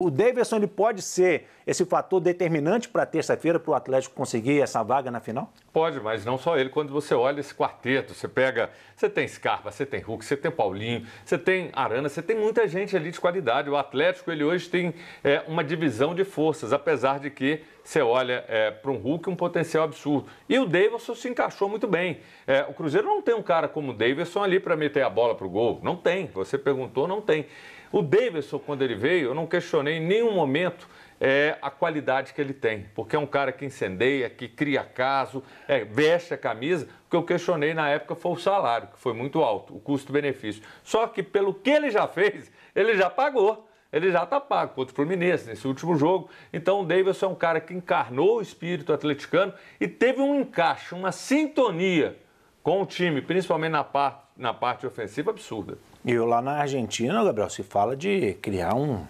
O Davidson ele pode ser esse fator determinante para terça-feira para o Atlético conseguir essa vaga na final? Pode, mas não só ele. Quando você olha esse quarteto, você pega. Você tem Scarpa, você tem Hulk, você tem Paulinho, você tem Arana, você tem muita gente ali de qualidade. O Atlético ele hoje tem é, uma divisão de forças, apesar de que você olha é, para um Hulk um potencial absurdo. E o Davidson se encaixou muito bem. É, o Cruzeiro não tem um cara como o Davidson ali para meter a bola para o gol. Não tem. Você perguntou, não tem. O Davidson, quando ele veio, eu não questionei em nenhum momento é, a qualidade que ele tem, porque é um cara que incendeia, que cria caso, é, veste a camisa. O que eu questionei na época foi o salário, que foi muito alto, o custo-benefício. Só que pelo que ele já fez, ele já pagou. Ele já está pago contra o Fluminense nesse último jogo. Então o Davidson é um cara que encarnou o espírito atleticano e teve um encaixe, uma sintonia com o time, principalmente na parte, na parte ofensiva, absurda. E lá na Argentina, Gabriel, se fala de criar um,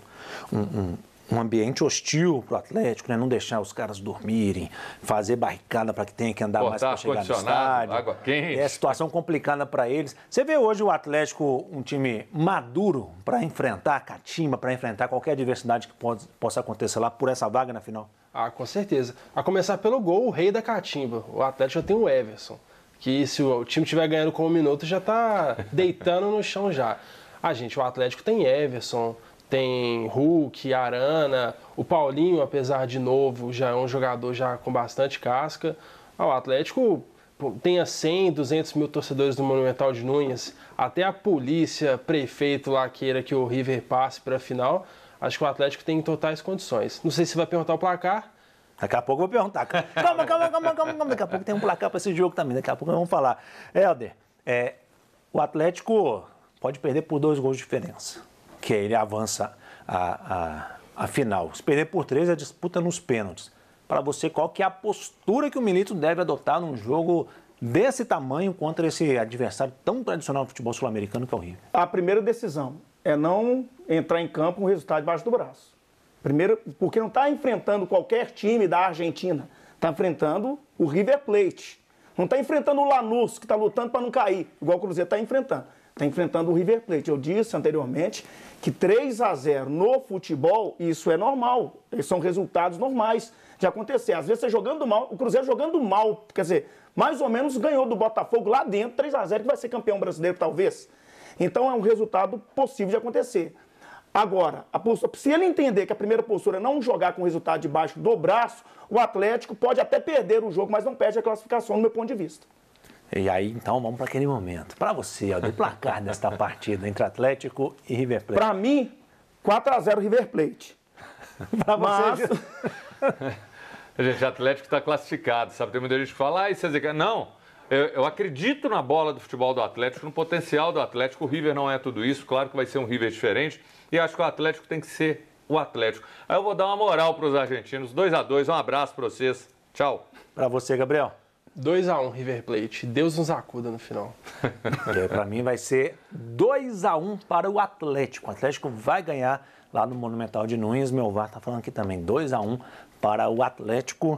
um, um, um ambiente hostil para o Atlético, né? não deixar os caras dormirem, fazer barricada para que tenha que andar mais para chegar no estádio. Água quente. É situação complicada para eles. Você vê hoje o Atlético um time maduro para enfrentar a Catimba, para enfrentar qualquer adversidade que pode, possa acontecer lá por essa vaga na final? Ah, com certeza. A começar pelo gol, o rei da Catimba. O Atlético já tem o Everson que se o time estiver ganhando com um minuto já está deitando no chão já. Ah, gente, o Atlético tem Everson, tem Hulk, Arana, o Paulinho, apesar de novo, já é um jogador já com bastante casca. Ah, o Atlético tenha 100, 200 mil torcedores do Monumental de Nunes, até a polícia, prefeito lá queira que o River passe para a final, acho que o Atlético tem totais condições. Não sei se vai perguntar o placar, Daqui a pouco eu vou perguntar. Calma, calma, calma, calma, calma. Daqui a pouco tem um placar para esse jogo também. Daqui a pouco vamos falar. Helder, é, o Atlético pode perder por dois gols de diferença. Que ele avança a, a, a final. Se perder por três, é disputa nos pênaltis. Para você, qual que é a postura que o Milito deve adotar num jogo desse tamanho contra esse adversário tão tradicional do futebol sul-americano que é o Rio? A primeira decisão é não entrar em campo com o resultado debaixo do braço. Primeiro, porque não está enfrentando qualquer time da Argentina. Está enfrentando o River Plate. Não está enfrentando o Lanús, que está lutando para não cair, igual o Cruzeiro está enfrentando. Está enfrentando o River Plate. Eu disse anteriormente que 3 a 0 no futebol, isso é normal. São resultados normais de acontecer. Às vezes você jogando mal, o Cruzeiro jogando mal, quer dizer, mais ou menos ganhou do Botafogo lá dentro, 3 a 0 que vai ser campeão brasileiro talvez. Então é um resultado possível de acontecer. Agora, postura, se ele entender que a primeira postura é não jogar com o resultado debaixo do braço, o Atlético pode até perder o jogo, mas não perde a classificação, no meu ponto de vista. E aí, então, vamos para aquele momento. Para você, o placar desta partida entre Atlético e River Plate. Para mim, 4 a 0 River Plate. para você. gente, o Atlético está classificado, sabe? Tem muita gente que fala, ah, isso é Não, eu, eu, acredito na bola do futebol do Atlético, no potencial do Atlético. O River não é tudo isso, claro que vai ser um River diferente. E acho que o Atlético tem que ser o Atlético. Aí eu vou dar uma moral para os argentinos. 2 a 2 um abraço para vocês. Tchau. Para você, Gabriel. 2 a 1 um, River Plate. Deus nos acuda no final. para mim vai ser 2 a 1 um para o Atlético. O Atlético vai ganhar lá no Monumental de Nunes. Meu VAR está falando aqui também. 2 a 1 um para o Atlético.